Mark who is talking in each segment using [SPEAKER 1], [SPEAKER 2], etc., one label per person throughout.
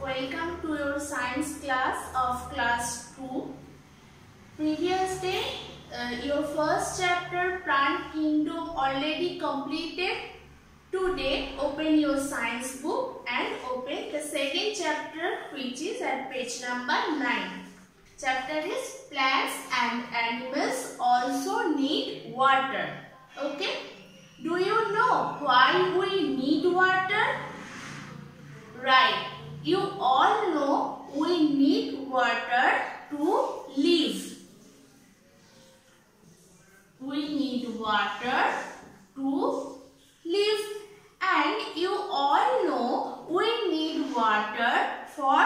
[SPEAKER 1] welcome to your science class of class 2. Previous day, uh, your first chapter plant kingdom already completed. Today, open your science book and open the second chapter which is at page number 9. Chapter is plants and animals also need water. Okay? Do you know why we need water? Right. You all know we need water to live. We need water to live. And you all know we need water for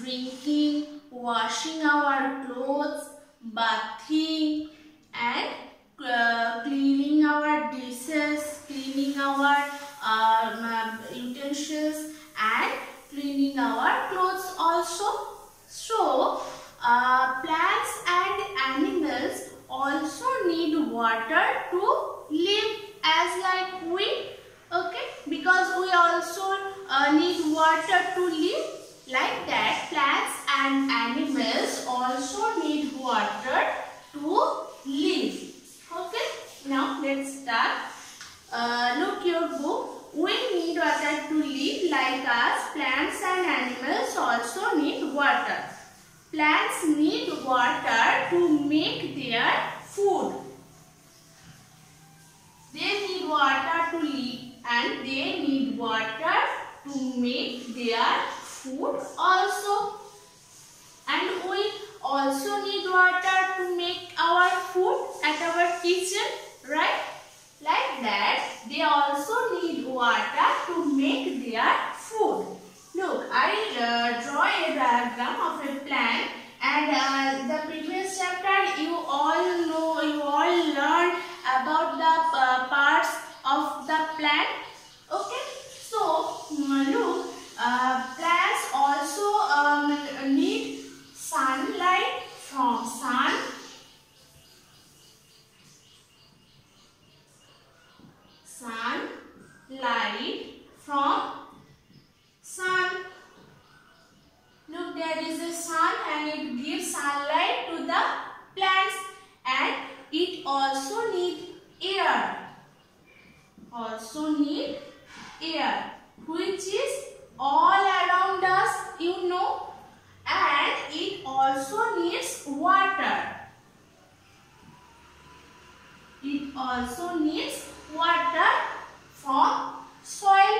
[SPEAKER 1] drinking, washing our clothes, bathing and uh, cleaning our dishes, cleaning our uh, utensils and cleaning our clothes also. So, uh, plants and animals also need water to live as like we okay because we also uh, need water to live like that plants and animals also need water to live okay now let's start uh, look your book we need water to live like us plants and animals also need water plants need water to make their food they need water to live and they need water to make their food also. And we also need water to make our food at our kitchen, right? Like that, they also need water to make their food. Look, I uh, draw a diagram of a plant and uh, the previous chapter you all know, you all learned about the uh, parts of the plant. Okay, so look, uh, plants also um, need sunlight from sun. Sunlight from sun. Look, there a sun and it gives sunlight to the plants and it also need air. Also need air which is all around us you know and it also needs water. It also needs water from soil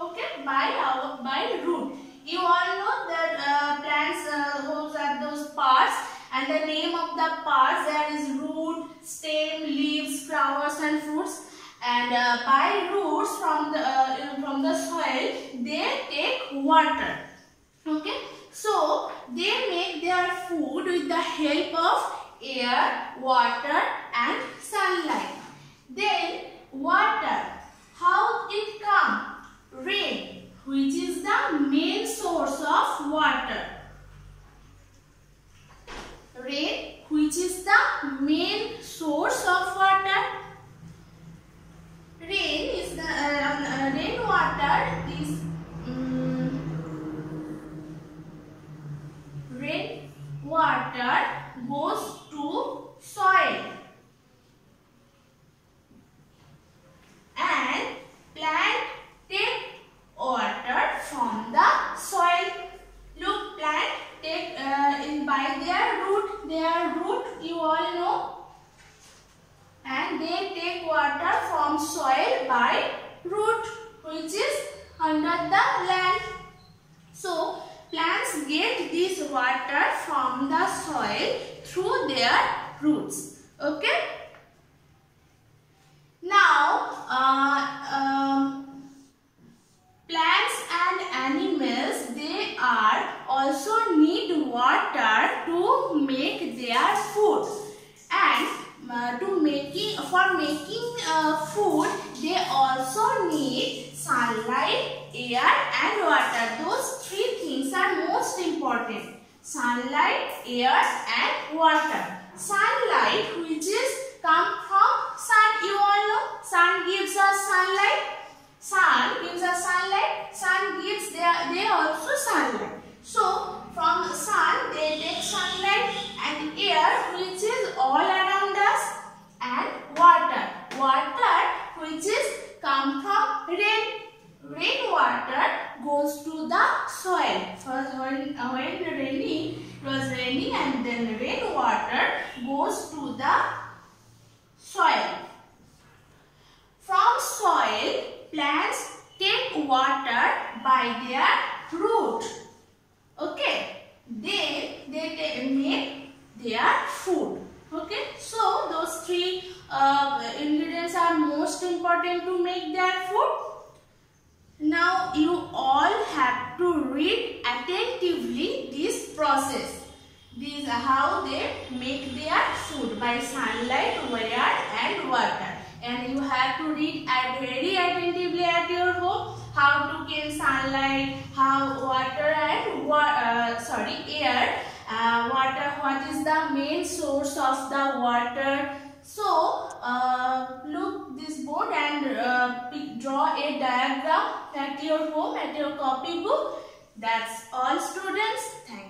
[SPEAKER 1] okay by our by root. You all know that uh, plants uh, those are those parts and the name of the parts there is root, stem, leaves, flowers and fruits and uh, by roots from the uh, from the soil they take water. Okay? So they make their food with the help of air water and sunlight. Then water. How it come? Rain which is the main source of water. Rain which is the main source of water rain is the uh, uh, rain water is um, rain water goes to soil and plant take water from the soil look plant take uh, in by their root their root you all know and they take water from soil by root which is under the land. So plants get this water from the soil through their roots. Okay. Now uh, um, plants and animals they are also need water to make their food making for making uh, food they also need sunlight air and water. Those three things are most important. Sunlight air and water. Sunlight which is come from sun you all know sun gives us sunlight water goes to the soil. From soil, plants take water by their root. Okay. They, they make their food. Okay. So, those three uh, ingredients are most important to make their food. Sunlight, how water and uh, sorry air, uh, water. What is the main source of the water? So uh, look this board and uh, draw a diagram at your home at your copy book. That's all students. Thank.